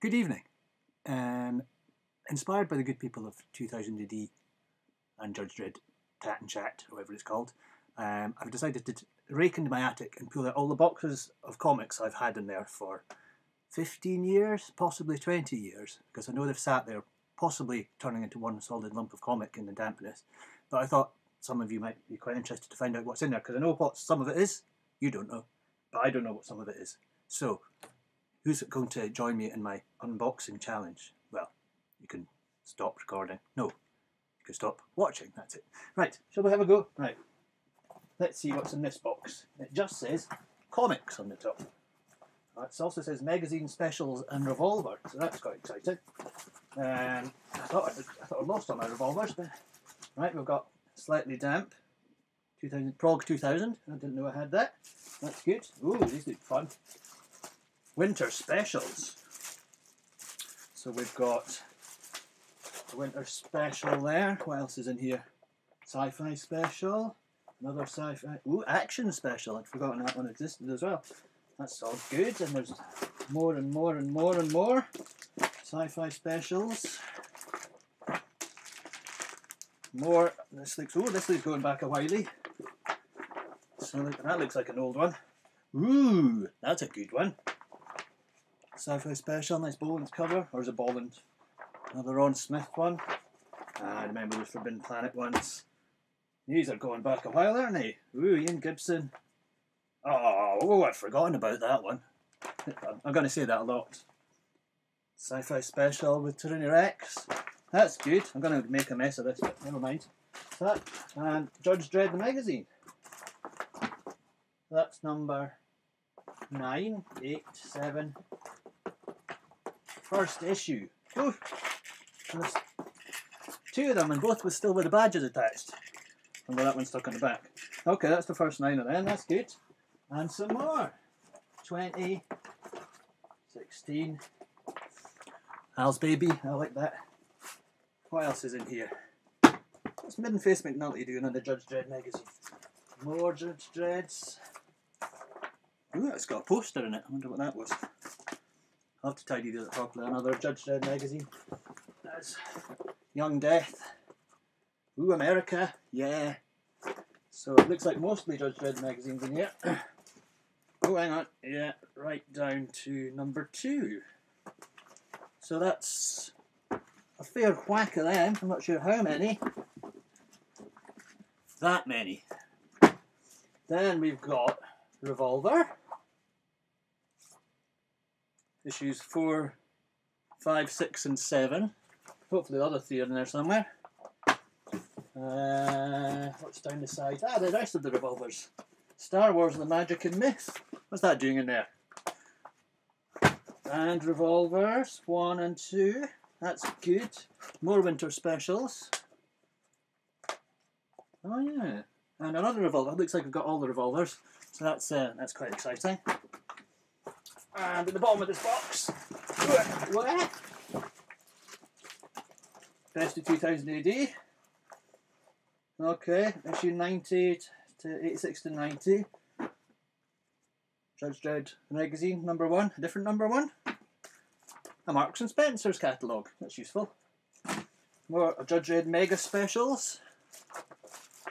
Good evening. Um, inspired by the good people of 2000 AD and Judge Dredd Tat and Chat, whatever it's called, um, I've decided to rake into my attic and pull out all the boxes of comics I've had in there for 15 years, possibly 20 years, because I know they've sat there, possibly turning into one solid lump of comic in the dampness. But I thought some of you might be quite interested to find out what's in there, because I know what some of it is. You don't know, but I don't know what some of it is. So, who's going to join me in my unboxing challenge? Well, you can stop recording. No, you can stop watching. That's it. Right, shall we have a go? Right. Let's see what's in this box. It just says comics on the top. It also says magazine specials and revolver, so that's quite exciting. Um, I thought I, I thought I'd lost all my revolvers, but right, we've got slightly damp. 2000 Prog 2000. I didn't know I had that. That's good. Ooh, these look fun. Winter specials. So we've got the winter special there. What else is in here? Sci-fi special. Another sci-fi. Ooh, action special. I'd forgotten that one existed as well. That's all good. And there's more and more and more and more sci-fi specials. More. This looks. Oh, this looks going back a whiley. So that looks like an old one. Ooh, that's a good one. Sci-fi special, nice Bolland cover, or is it Bolland? Another Ron Smith one. Ah, I remember the Forbidden Planet ones. These are going back a while, aren't they? Ooh, Ian Gibson. Oh, oh I'd forgotten about that one. I'm going to say that a lot. Sci-fi special with Tyranny Rex. That's good. I'm going to make a mess of this, but never mind. That, and Judge Dredd the magazine. That's number nine, eight, seven. First issue. Ooh. There's two of them, and both with still with the badges attached. Although that one's stuck on the back. Okay, that's the first nine of them. That's good. And some more. 20, 16. Al's Baby. I like that. What else is in here? What's Middenface McNulty doing in the Judge Dredd magazine? More Judge Dredds. Ooh, it's got a poster in it. I wonder what that was. I'll have to tidy that properly. Another Judge Dredd magazine. That's Young Death. Ooh, America. Yeah. So it looks like mostly Judge Dredd magazines in here. oh, hang on. Yeah, right down to number two. So that's a fair whack of them. I'm not sure how many. That many. Then we've got Revolver. Issues 4, 5, 6 and 7. Hopefully the other three are in there somewhere. Uh, what's down the side? Ah, the rest of the revolvers. Star Wars The Magic and Myth. What's that doing in there? And revolvers, 1 and 2. That's good. More winter specials. Oh yeah. And another revolver. Looks like I've got all the revolvers. So that's uh, that's quite exciting. And at the bottom of this box, what? Best of 2000 AD. Okay, issue 90 to 86 to 90. Judge Dredd magazine, number one, a different number one. A Marks and Spencer's catalogue, that's useful. More Judge Dredd mega specials.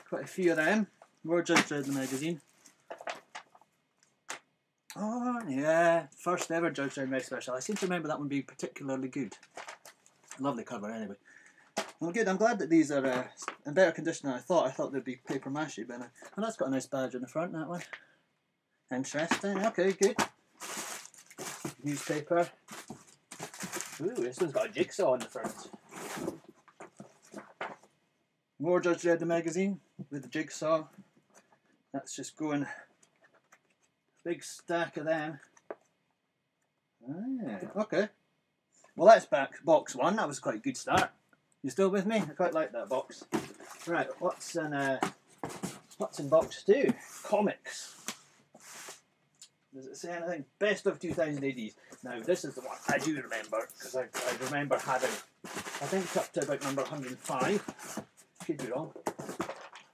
Quite a few of them. More Judge Dredd the magazine. Oh yeah, first ever Judge Dredd mega special. I seem to remember that one being particularly good. Lovely cover anyway. Well, good. I'm glad that these are uh, in better condition than I thought. I thought they'd be paper mache, but uh, oh, that's got a nice badge on the front. That one. Interesting. Okay, good. Newspaper. Ooh, this one's got a jigsaw on the front. More Judge Dredd the magazine with the jigsaw. That's just going. Big stack of them. Ah, okay. Well, that's back box one. That was quite a good start. You still with me? I quite like that box. Right, what's in uh, what's in box two? Comics. Does it say anything? Best of 2000 ADs. Now this is the one I do remember because I, I remember having I think it's up to about number 105. Could be wrong.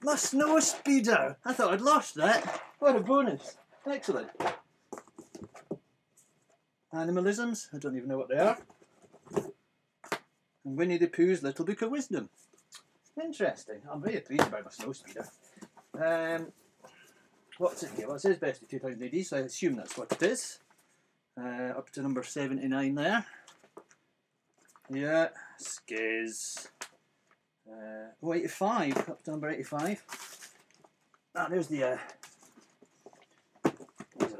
My snow speeder. I thought I'd lost that. What a bonus! Excellent. animalisms. I don't even know what they are. And Winnie the Pooh's Little Book of Wisdom. Interesting. I'm very pleased about my snow speeder. Um, what's it here? Well, it says best of 2000 AD, so I assume that's what it is. Uh, up to number 79 there. Yeah, Skizz. Uh, oh, 85, up to number 85. Ah, there's the. Uh,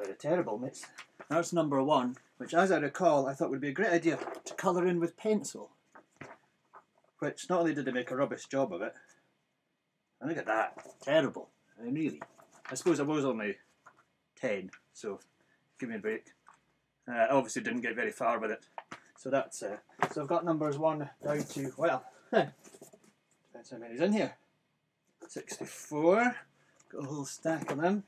are terrible mitts. That's number one, which, as I recall, I thought would be a great idea to colour in with pencil. Which not only did they make a rubbish job of it, and look at that, terrible. I mean, really. I suppose I was only 10, so give me a break. Uh, I obviously didn't get very far with it. So that's uh, so I've got numbers one down to well depends how many's in here. 64. Got a whole stack of them.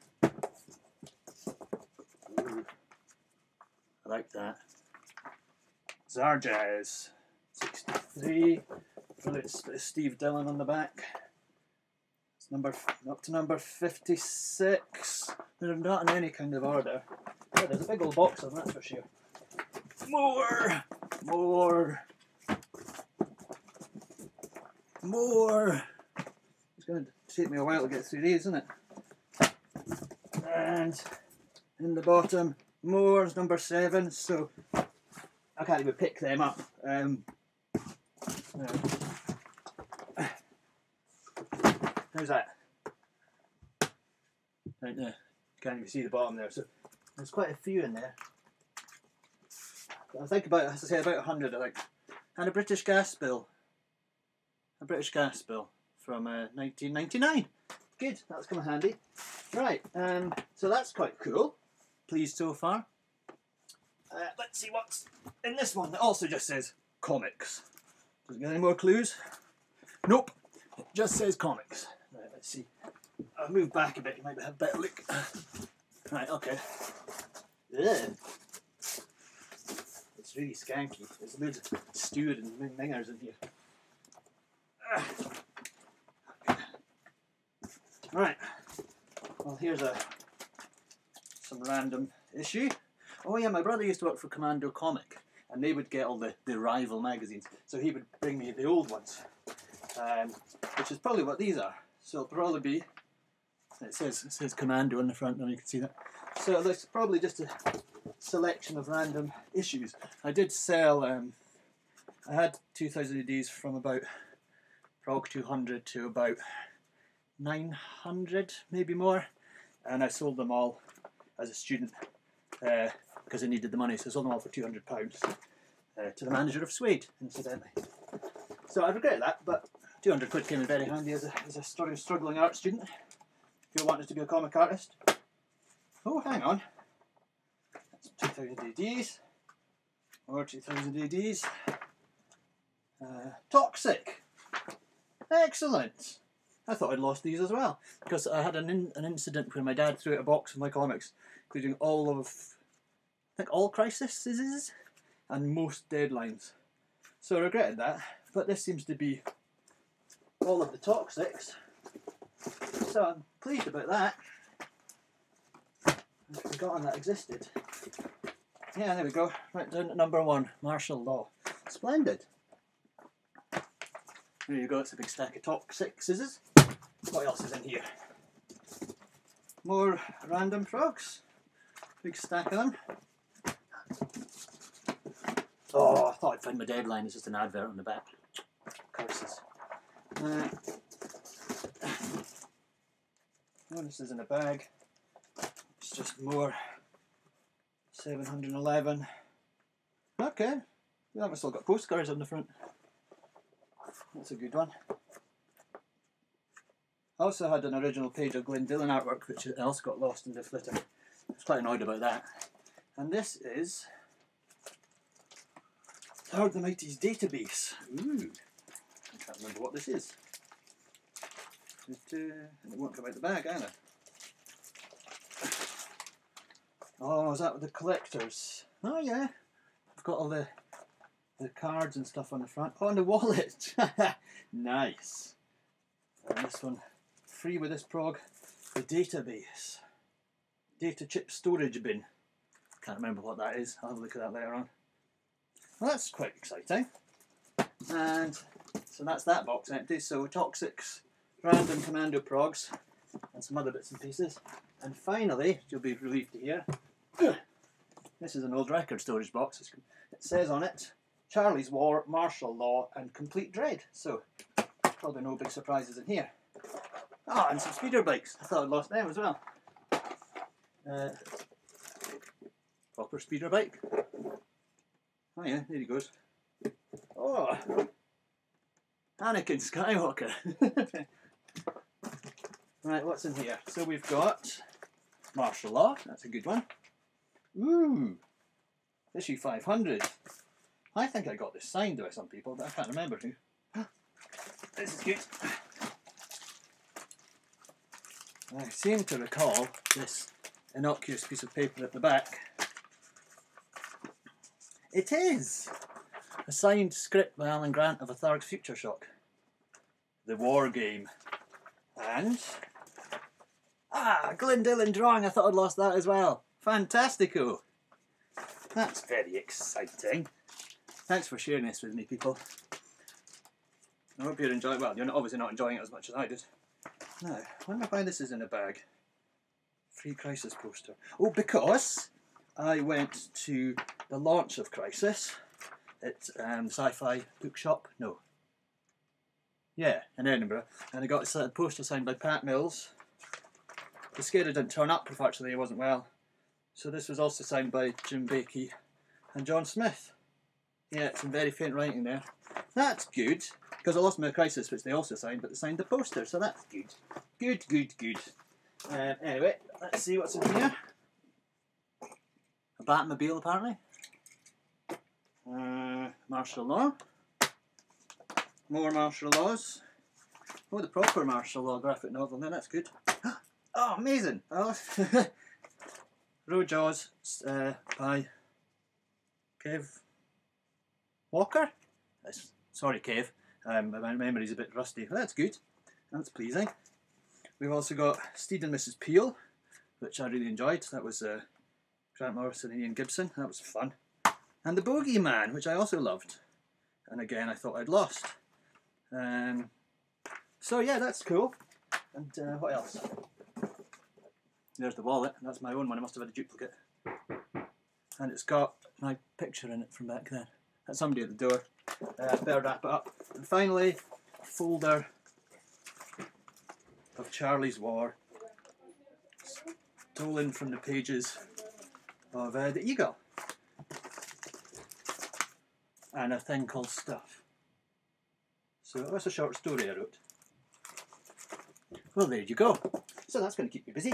I like that. Zarjazz 63. It's Steve Dillon on the back. It's number up to number 56. They're not in any kind of order. Yeah, there's a big old box them, that's for sure. More! More! More! It's going to take me a while to get through these, isn't it? And in the bottom, more is number seven, so I can't even pick them up. Um, uh, how's that? Right there. Can't even see the bottom there. So there's quite a few in there. I think about, as I say, about 100, I think. And a British gas bill. A British gas bill from uh, 1999. Good, that's come handy. Right, um, so that's quite cool. Pleased so far. Uh, let's see what's in this one that also just says comics. Does it get any more clues? Nope, it just says comics. Right, let's see. I'll move back a bit, you might have a better look. Right, okay. Ugh really skanky. There's loads of stewed and mingers in here. Right. Well, here's a some random issue. Oh yeah, my brother used to work for Commando Comic, and they would get all the, the rival magazines. So he would bring me the old ones, um, which is probably what these are. So it'll probably be. It says it says Commando on the front, and you can see that. So there's probably just a selection of random issues. I did sell, um, I had 2000 ADs from about Prog 200 to about 900, maybe more, and I sold them all as a student uh, because I needed the money, so I sold them all for 200 pounds uh, to the manager of Suede, incidentally. So I regret that, but 200 quid came in very handy as a, as a struggling art student. If you wanted to be a comic artist. Oh, hang on. 2000 ADs, or 2000 ADs. Uh, toxic. Excellent. I thought I'd lost these as well because I had an, in, an incident where my dad threw out a box of my comics, including all of, I think all Crises and most Deadlines. So I regretted that, but this seems to be all of the Toxics. So I'm pleased about that. I've forgotten that existed. Yeah, there we go. Right down to number one, martial law. Splendid. There you go, it's a big stack of top six scissors. What else is in here? More random progs. Big stack of them. Oh, I thought I'd find my deadline. It's just an advert on the back. Curses. Uh, oh, this is in a bag. It's just more 711. Okay, we haven't still got postcards on the front. That's a good one. I also had an original page of Glenn Dillon artwork which else got lost in the flitter. Was quite annoyed about that. And this is Tharg the Mighty's database. Ooh, I can't remember what this is. It, uh, it won't come out the bag either. Oh, is that with the collectors? Oh yeah, I've got all the the cards and stuff on the front. Oh, and the wallet. nice. And this one, free with this prog. The database, data chip storage bin. Can't remember what that is. I'll have a look at that later on. Well, that's quite exciting. And so that's that box empty. So Toxics, Random Commando Progs, and some other bits and pieces. And finally, you'll be relieved to hear, this is an old record storage box. It says on it, Charlie's War, Martial Law, and Complete Dredd. So, probably no big surprises in here. Ah, oh, and some speeder bikes. I thought I'd lost them as well. Uh, proper speeder bike. Oh yeah, there he goes. Oh, Anakin Skywalker. right, what's in here? So we've got Martial Law, that's a good one. Ooh, issue 500. I think I got this signed by some people, but I can't remember who. This is good. I seem to recall this innocuous piece of paper at the back. It is! A signed script by Alan Grant of a Tharg Future Shock. The War Game. And... Ah, Glenn Dillon drawing, I thought I'd lost that as well. Fantastico! That's very exciting. Thanks for sharing this with me, people. I hope you're enjoying Well, you're obviously not enjoying it as much as I did. Now, I wonder why this is in a bag. Free Crisis poster. Oh, because I went to the launch of Crisis at um, Sci-Fi Bookshop. No. Yeah, in Edinburgh. And I got a poster signed by Pat Mills. The skater didn't turn up, unfortunately, he wasn't well. So this was also signed by Jim Baikie and John Smith. Yeah, some very faint writing there. That's good, because I lost my Crisis, which they also signed, but they signed the poster, so that's good. Good, good, good. Uh, anyway, let's see what's in here. A Batmobile, apparently. Uh, martial law. More martial laws. Oh, the proper martial law graphic novel. Then that's good. Oh, amazing! Oh. Road Jaws uh, by Kev Walker. sorry, Kev. Um, my memory's a bit rusty. That's good. That's pleasing. We've also got Steed and Mrs. Peel, which I really enjoyed. That was uh, Grant Morrison and Ian Gibson. That was fun. And The Bogeyman, which I also loved. And again, I thought I'd lost. Um, so yeah, that's cool. And uh, what else? There's the wallet. That's my own one. I must have had a duplicate. And it's got my picture in it from back then. That's somebody at the door. Uh, better wrap it up. And finally, folder of Charlie's War, stolen from the pages of uh, the Eagle, and a thing called Stuff. So that's a short story I wrote. Well, there you go. So that's going to keep you busy.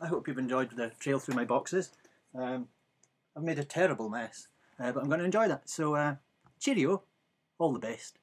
I hope you've enjoyed the trail through my boxes. Um, I've made a terrible mess, uh, but I'm going to enjoy that. So, uh, cheerio, all the best.